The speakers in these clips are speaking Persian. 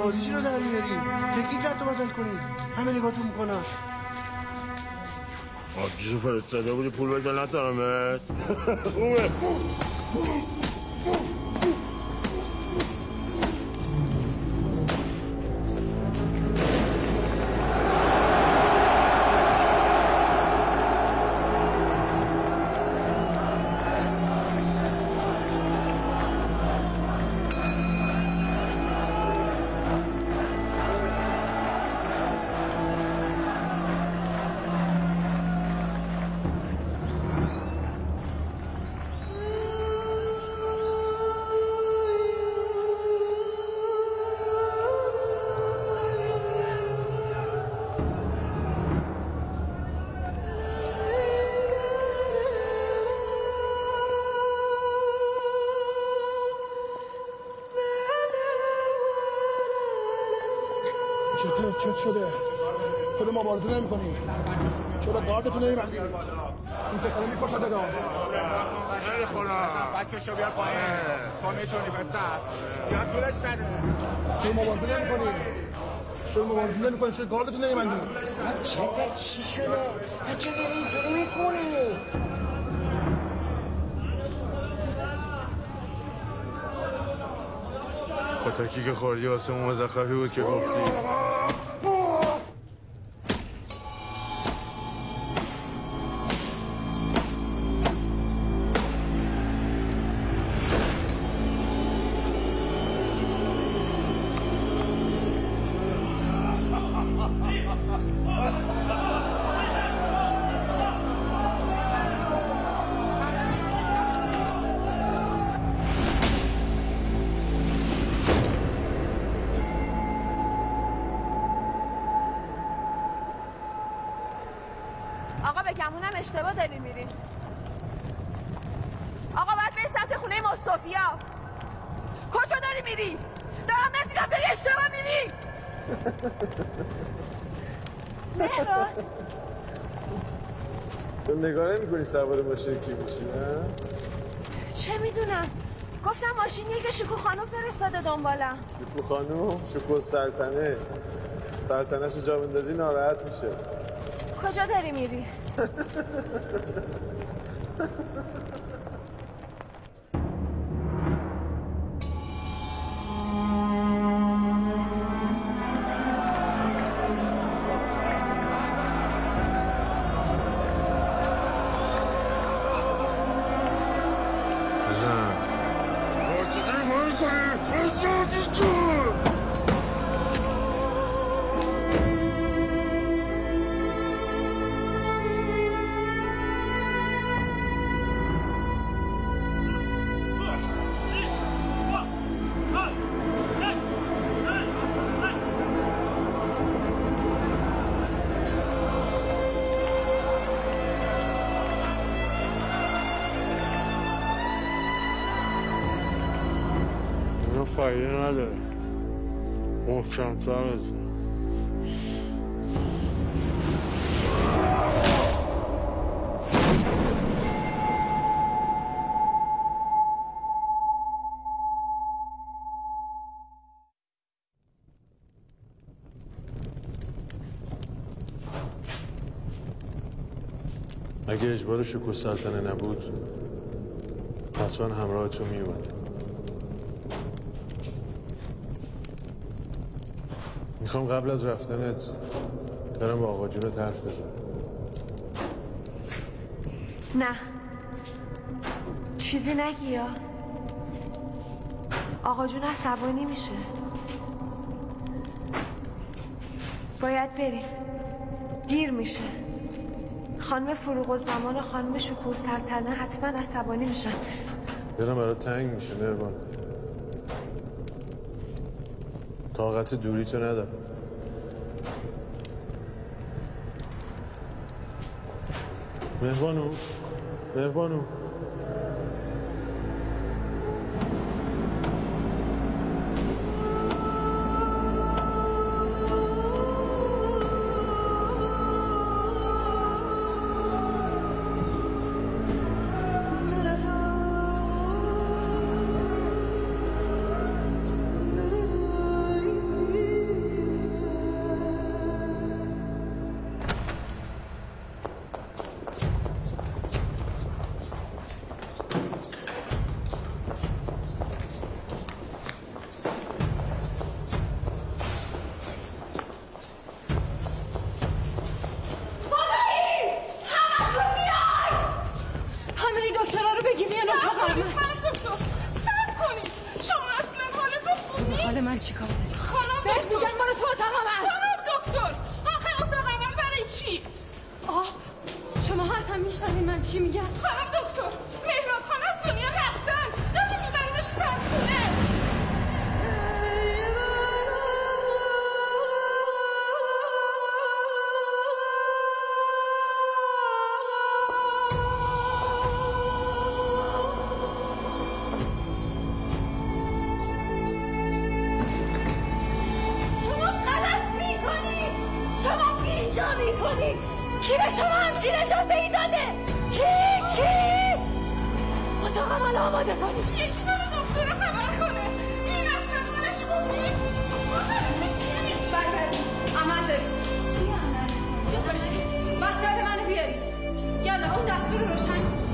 ادوازیشی رو در میاری؟ تکنیک رد بدل کنید همه نگاهتون می‌کنن آبجیزو فرستاده بودی پول بده ندارمت. خوبه. چرا مبارزه نمی کنی. چرا گاردتو نمیبندی این پسره میکشده دا خیلی خودا بکشو بیا پایین. تو می‌تونی بسر یا طولش نده چرا مبارزه نمی کنی؟ چرا مبارزه نمی چرا گاردتو نمیبندی چه چی شده؟ چه اینجوری می‌کنی؟ کتکی که خوردی؟ واسه اون مزخرفی بود که گفتی. نگاه نمی کنی سوار ماشین کی میشی نه؟ چه می‌دونم؟ گفتم ماشین یک شکو خانم فرستاده دنبالم شکو خانوم شکو سلطنه. سلطنش رو جا بندازی ناراحت میشه. کجا داری میری؟ اگه اجبار شکو سلطنه نبود حتما همراه تو میومد می‌خوام قبل از رفتنت برم با آقا جونت حرف بزنم. نه. چیزی نگی یا. آقا جون عصبانی میشه باید بریم. دیر میشه. خانم فروغ و زمان و خانم شکور سلطنه حتما عصبانی میشن. برم برای تنگ میشه مهربان. طاقت دوری تو ندارم. مهربانو؟ مهربانو؟ کی به شما همچین اجازه ای داده؟ کی؟ کی؟ اتاق من آماده کنید. یکی برو دکتر خبر کنه این از سرمانش خوبی. بله. عمل داریم چی عمل؟ وسایل منو بیارید یالا اون دستور رو روشن.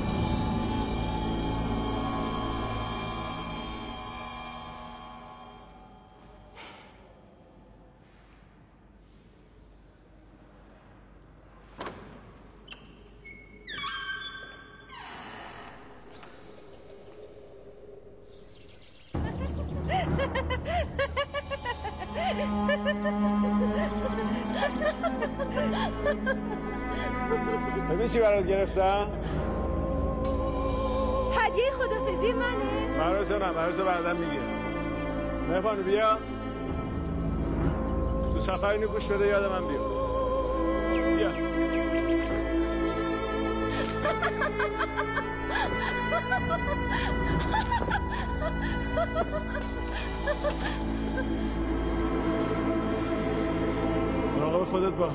گرفتم هدیه خدافزی منه. مراسم نه مراسم بعدم میگه. مهربانو بیا. تو سفر اینو گوش بده یاد من بیا. بیا مراقب خودت باش.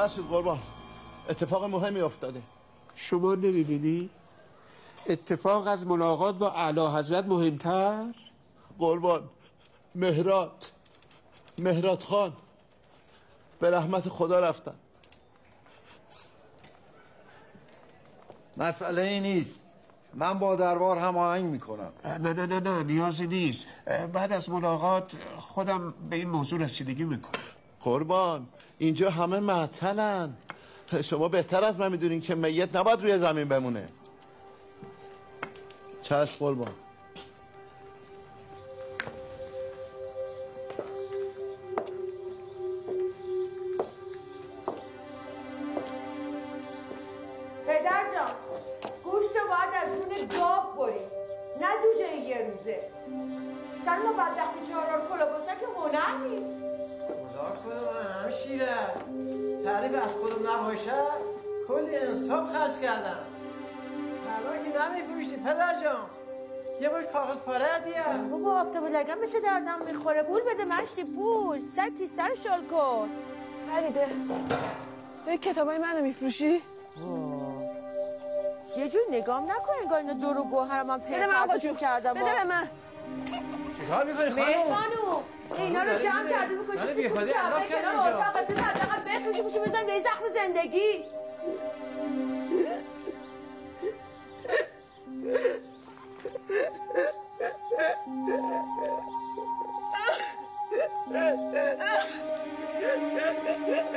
ببخشید قربان. اتفاق مهمی افتاده. شما نمی‌بینی؟ اتفاق از ملاقات با اعلی حضرت مهمتر؟ قربان. مهراد. مهراد خان. به رحمت خدا رفتن. مسئله ای نیست. من با دربار هماهنگ می‌کنم. نه نه نه نه نیازی نیست. بعد از ملاقات خودم به این موضوع رسیدگی می‌کنم. قربان. اینجا همه معطلن. شما بهتر از من می‌دونین که میت نباید روی زمین بمونه. چشم قربان. سر کیسه رو شل کن. فریده تو کتابای منو میفروشی؟ یه جور نگام نکن انگار اینا دور و گوهر من آقا جون. کردم. بده به من. چیکار می‌کنی خانم؟ مهربانو اینا رو جمع کرده بکشید تو بیخودی جعبه انداخت کنار اینجا. اتاق بده حداقل بفروشی بوشی بزن به زخم زندگی.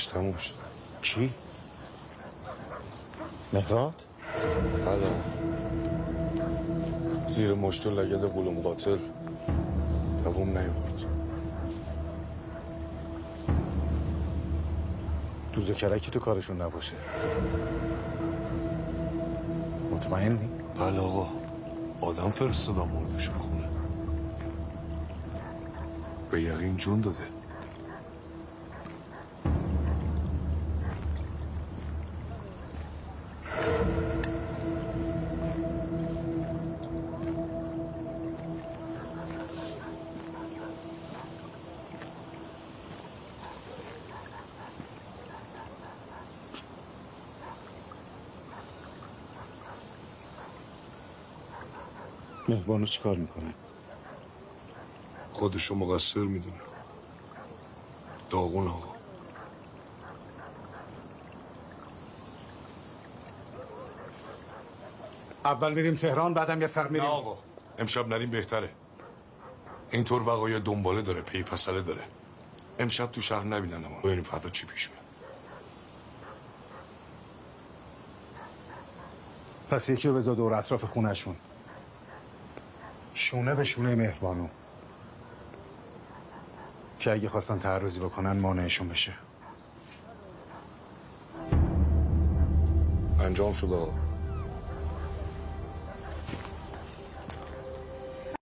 کارش تموم شد. کی؟ مهراد؟ بله. زیر مشت و لگد قلوم قاتل دوام نیورد دوز و کرکی تو کارشون نباشه. مطمئنی؟ بله آقا. آدم فرستادم مردشون خونه. به یقین جون داده. مهربانو چیکار می‌کنه؟ خودشو مقصر می‌دونه. داغون آقا. اول میریم تهران بعدم یه سر میریم. نه آقا امشب نریم بهتره. اینطور وقایع دنباله داره پی پسله داره. امشب تو شهر نبینن ما. ببینیم فردا چی پیش میاد؟ پس یکی رو بذار دور اطراف خونشون شونه به شونه مهربانو. که اگه خواستن تعرضی بکنن مانعشون بشه. انجام شد آقا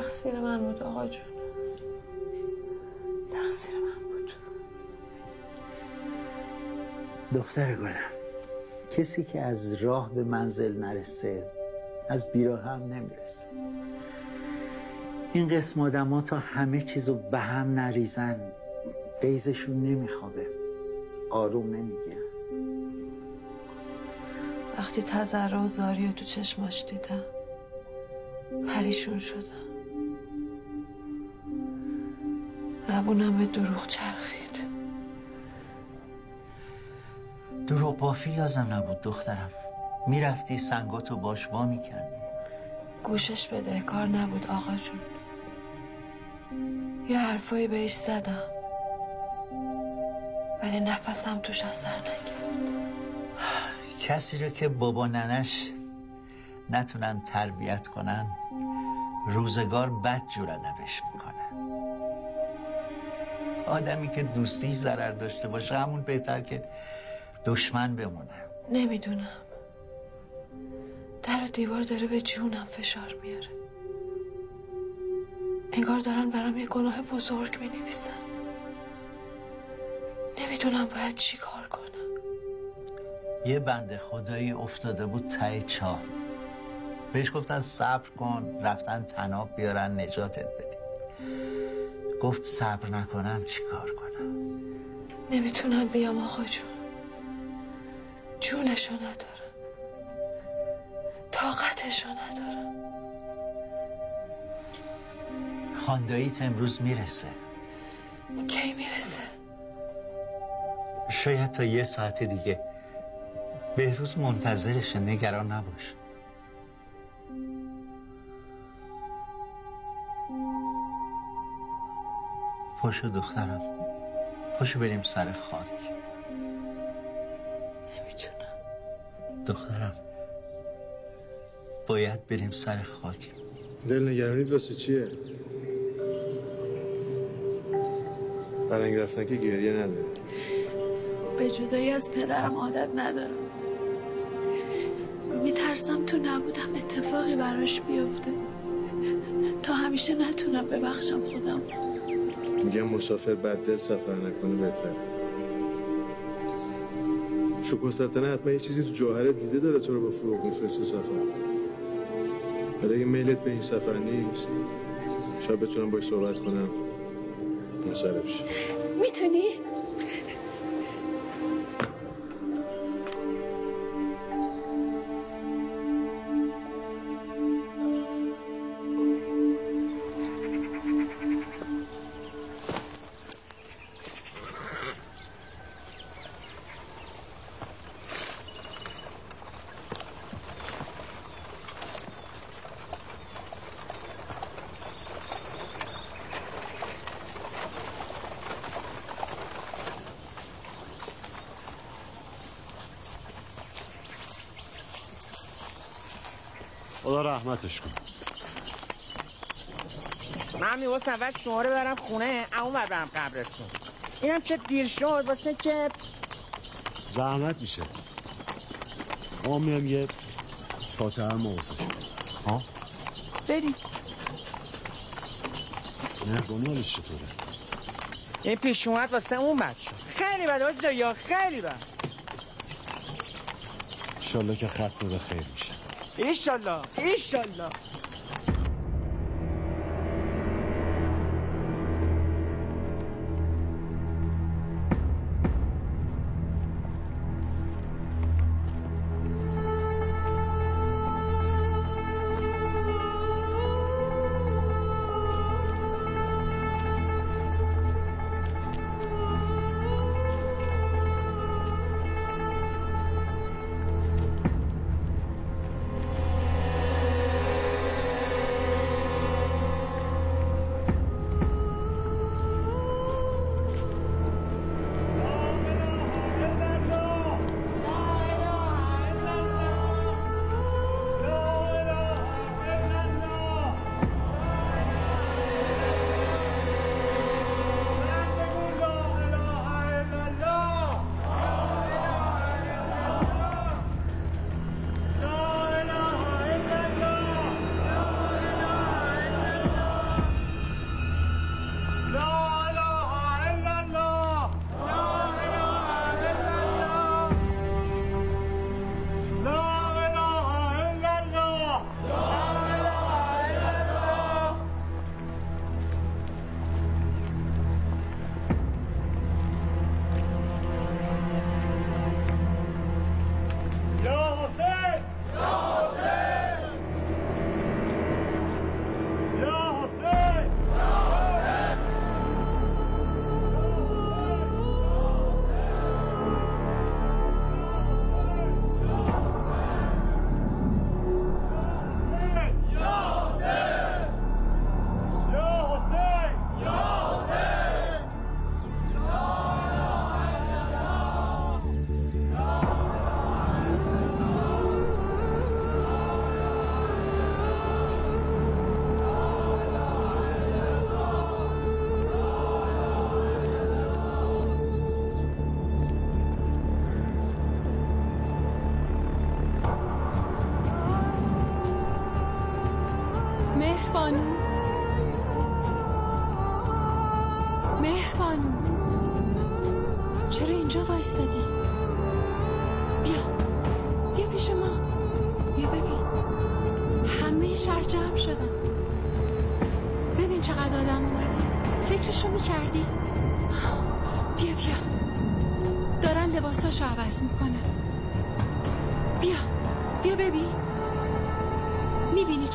تقصیر من بود آقا جون. تقصیر من بود. دختر گلم کسی که از راه به منزل نرسه از بیراه هم نمی‌رسه. این قسم آدم تا همه چیزو به هم نریزن قیزشون نمیخوابه. آروم نمی‌گیرن وقتی تذرع و زاری رو تو چشماش دیدم پریشون شدم. لبونم به دروغ چرخید. دروغ بافی لازم نبود دخترم. می‌رفتی سنگاتو باش وا می‌کردی. گوشش بده کار نبود آقا جون. یه حرفایی بهش زدم. ولی نفسم توش اثر نکرد کسی رو که بابا ننش نتونن تربیت کنن روزگار بد جور ادبش می‌کنه آدمی که دوستی ضرر داشته باشه همون بهتر که دشمن بمونه. نمی‌دونم. در و دیوار داره به جونم فشار میاره. انگار دارن برام یه گناه بزرگ می نویسن نمی‌دونم باید چی کار کنم. یه بنده خدایی افتاده بود ته چاه. بهش گفتن صبر کن رفتن تناب بیارن نجاتت بدیم گفت صبر نکنم چی کار کنم؟ نمی‌تونم بیام آقا جون. جونشو ندارم. طاقتشو ندارم. خانداییت امروز می‌رسه. کی می‌رسه؟ شاید تا یه ساعت دیگه. بهروز منتظرشه نگران نباش. پاشو دخترم. پاشو بریم سر خاک. نمی‌تونم. دخترم باید بریم سر خاک. دل نگرانیت واسه چیه؟ برنگ رفتن که گریه نداره. به جدایی از پدرم عادت ندارم. میترسم تو نبودم اتفاقی براش بیفته. تا همیشه نتونم ببخشم خودم. میگم مسافر بد دل سفر نکنه بهتر. شکر سلطنه حتما یه چیزی تو جوهره دیده داره تو رو با فروغ میفرسته سفر. ولی اگه میلت به این سفر نیست شاید بتونم باش صحبت کنم. منصرف شی می‌تونی؟ خدا رحمتش کن. من میوستم اول شما رو برم خونه اون بر برم قبرستون. اینم که دیر شد واسه که زحمت میشه. ما میام یه فاتحه هم واسه ها؟ بریم. مهربانی حالش چطوره؟ این پیش اومد واسه اون بچه. خیلی بده باشه یا خیلی بد. انشالله که ختم به خیر میشه. ایشالله ایشالله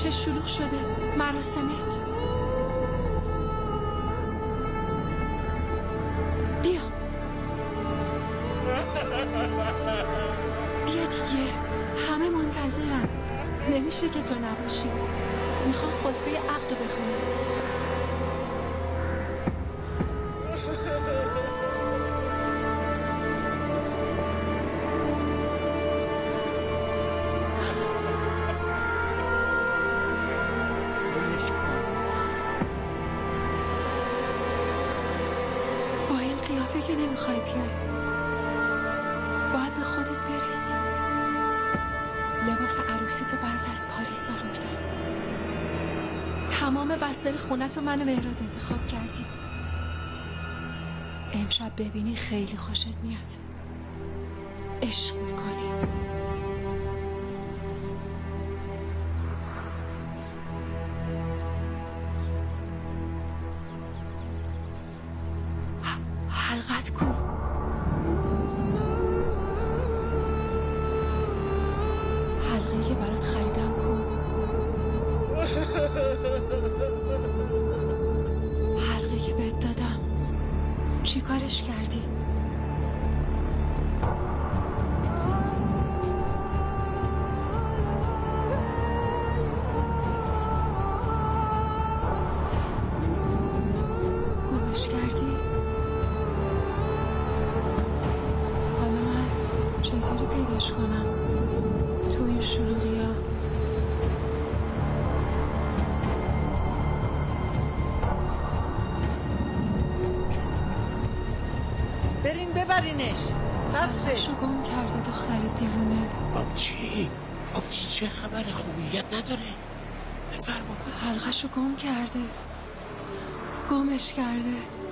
چه شلوغ شده. مراسمت. بیا. بیا دیگه. همه منتظرن. نمیشه که تو نباشی. می‌خوام خطبه عقد بخونم. تمام وسایل خونت رو من و مهراد انتخاب کردیم. امشب ببینی خیلی خوشت میاد. عشق می‌کنی. ببرینش. بسه شو گم کرده دختر دیوونه؟ آبچی آبچی چه خبر خوبیت نداره. بفرما. حلقشو گم کرده. گمش کرده.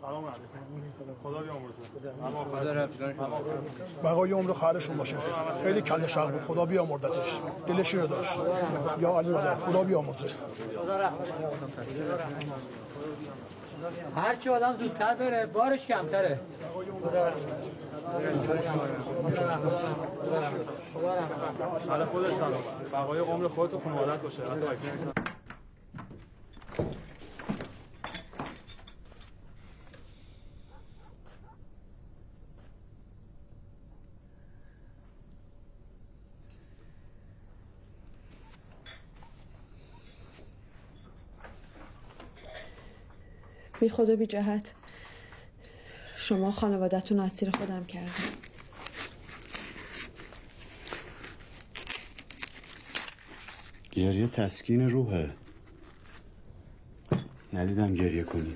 سلام علیکم خدا بیامرزه بقای عمر خواهرشون باشه. خیلی کله شق بود. خدا بیامردتش. دلش رو داشت. یا علی الله خدا بیامرزه. هرچی آدم زودتر بره بارش کمتره. حالا خودت سلام بقای عمر خودت و خانوادت باشه. بی خود و بی جهت. شما خانوادتون اسیر خودم کردم گریه تسکین روحه. ندیدم گریه کنی.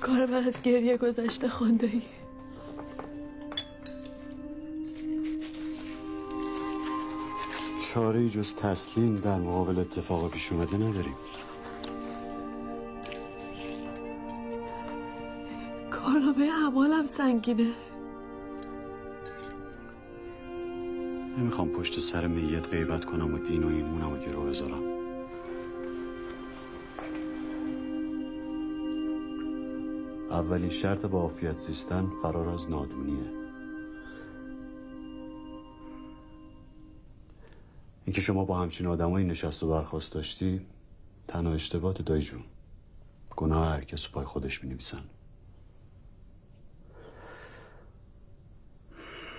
کار من از گریه گذشته خواندگی چاره ای جز تسلیم در مقابل اتفاق پیش اومده نداریم. کارنامه اعمالم سنگینه. نمی‌خوام پشت سر میت غیبت کنم و دین و ایمونم و گرو بذارم. اولین شرط با عافیت زیستن فرار از نادونیه. اینکه شما با همچین آدمایی نشست و برخواست داشتی تنها اشتباهت دایی جون. گناه هر کس پای خودش می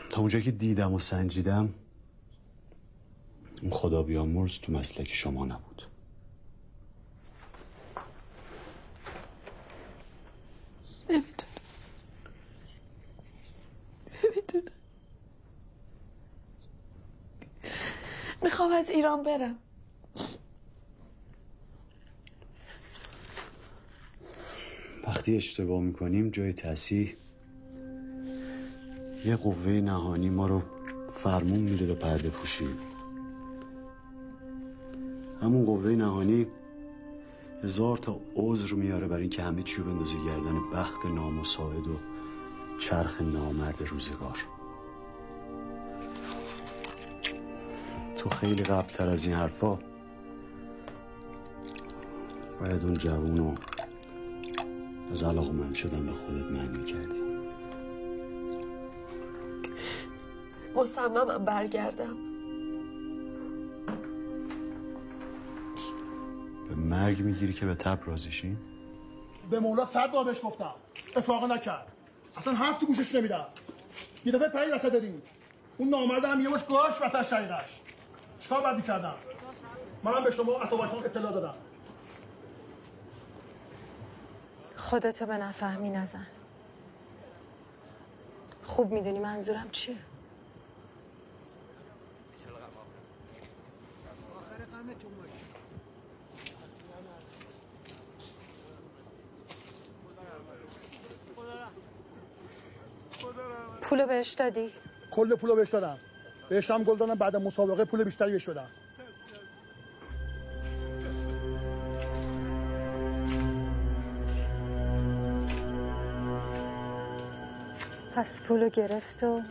تا اونجا که دیدم و سنجیدم اون خدا بیامرز تو مسلک شما نبود نمی‌دونم نمی‌دونم می‌خوام برم. وقتی اشتباه می‌کنیم جای تصیح یه قوه نهانی ما رو فرمون میده به پرده پوشیم همون قوه نهانی هزار تا عذر میاره برای اینکه همه چی بندازه گردن بخت نامساعد و چرخ نامرد روزگار. تو خیلی قبلتر از این حرفا. باید اون جوون رو از علاقه من شدن به خودت معنی کردی. مصممم برگردم. به مرگ می‌گیری که به تب رازیشی؟ به مولا صد بار بهش گفتم. افاقه نکرد. اصلا حرف تو گوشش نمیدم یه دفعه پری وسط دادیم. اون نامرد هم یه باش گاش وسط شریرش. چیکار باید می‌کردم؟ منم به شما اتوبکان اطلاع دادم. خودتو به نفهمی نزن. خوب می‌دونی منظورم چیه. پولو بهش دادی؟ کل پولو بهش دادم. بهش هم گل دادم بعد مسابقه پول بیشتری بهش بدم پس پولو گرفت و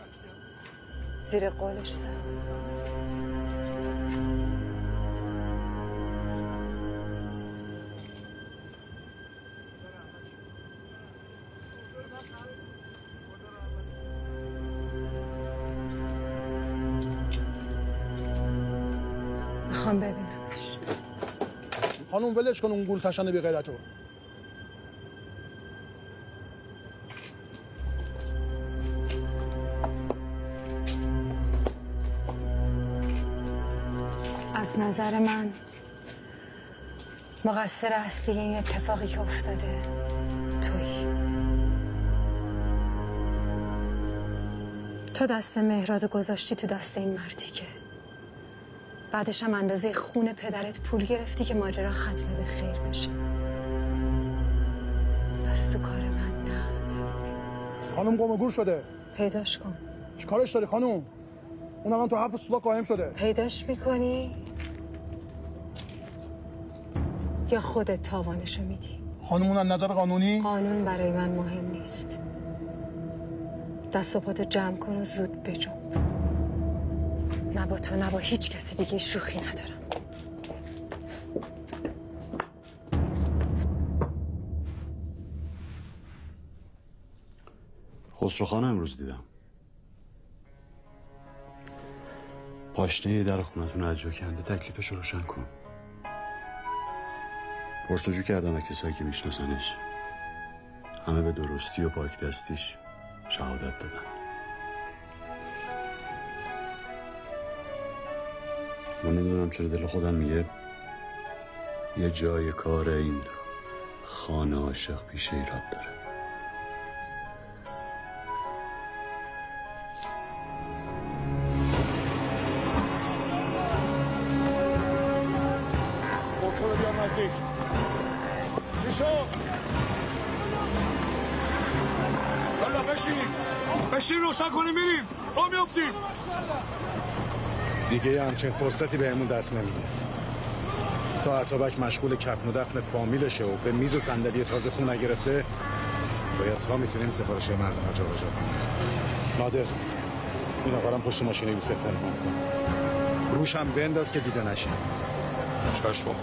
زیر قولش زد. خانم ولش کن اون گول تشنه بی غیرتو از نظر من مقصر اصلی این اتفاقی که افتاده تویی. تو دست مهراد گذاشتی تو دست این مردی که بعدش هم اندازه خون پدرت پول گرفتی که ماجرا ختمه به خیر بشه. پس تو کار من نه. خانم گم و گور شده. پیداش کن. چیکارش داری خانم؟ اون الان تو هفت سولاک قایم شده. پیداش می‌کنی؟ یا خودت تاوانشو میدی؟ خانم اون از نظر قانونی؟ قانون برای من مهم نیست. دست و پاتو جمع کن و زود بجنب. نه با تو نه با هیچ کسی دیگه شوخی ندارم. خسرو خان امروز دیدم. پاشنه در خونتون از جا کنده تکلیفش رو روشن کن. پرسجو کردم از کسایی که میشناسنش. همه به درستی و پاک دستیش شهادت دادن. من نمی‌دونم چرا دل خودم میگه یه جای کار این خانه عاشق پیش ایراد داره. دکتر رو بیار نزدیک. چی شد؟ حالا بشین. بشین روشن کنیم میریم. را میافتیم. دیگه همچین فرصتی بهمون دست نمیده. تا عطابک مشغول کفن و دفن فامیلشه و به میز و صندلی تازه خون نگرفته باید تا می‌تونیم سفارش مردم ها جابجا کنیم. نادر این آقا رو هم پشت ماشین یوسف تلفن کن. روش هم بنداز که دیده نشه. چشم.